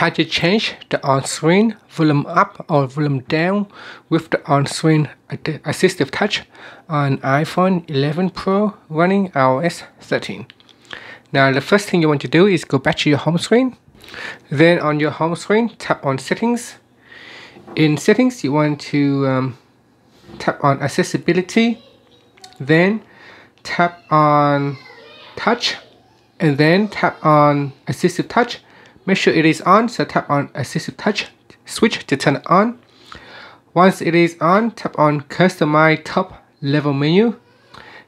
how to change the on-screen volume up or volume down with the on-screen assistive touch on iPhone 11 Pro running iOS 13. Now the first thing you want to do is go back to your home screen. Then on your home screen, tap on settings. In settings, you want to um, tap on accessibility. Then tap on touch and then tap on assistive touch Make sure it is on, so tap on Assistive Touch switch to turn it on. Once it is on, tap on Customize Top Level Menu.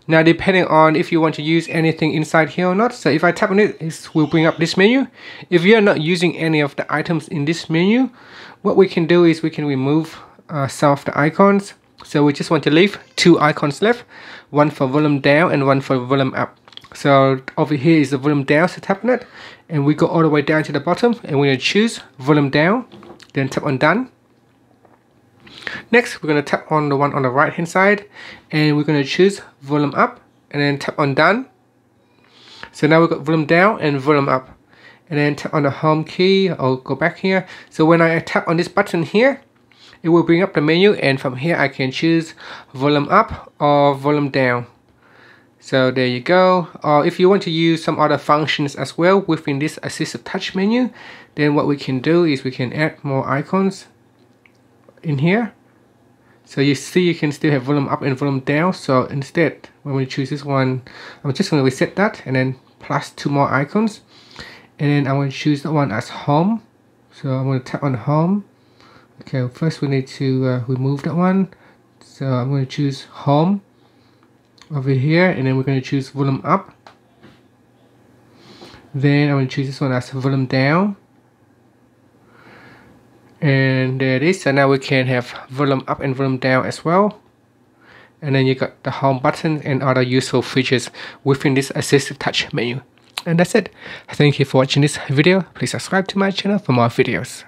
Now depending on if you want to use anything inside here or not, so if I tap on it, it will bring up this menu. If you're not using any of the items in this menu, what we can do is we can remove uh, some of the icons. So we just want to leave two icons left, one for volume down and one for volume up. So over here is the volume down, so tap on it. And we go all the way down to the bottom and we're going to choose volume down. Then tap on done. Next, we're going to tap on the one on the right hand side and we're going to choose volume up and then tap on done. So now we've got volume down and volume up. And then tap on the home key I'll go back here. So when I tap on this button here, it will bring up the menu and from here I can choose volume up or volume down. So there you go. Or if you want to use some other functions as well within this assistive touch menu, then what we can do is we can add more icons in here. So you see you can still have volume up and volume down. So instead, when we choose this one, I'm just going to reset that and then plus two more icons. And then I'm going to choose that one as home. So I'm going to tap on home. Okay, first we need to uh, remove that one. So I'm going to choose home over here and then we're going to choose volume up. Then I'm going to choose this one as volume down. And there it is. So now we can have volume up and volume down as well. And then you got the home button and other useful features within this assistive touch menu. And that's it. Thank you for watching this video. Please subscribe to my channel for more videos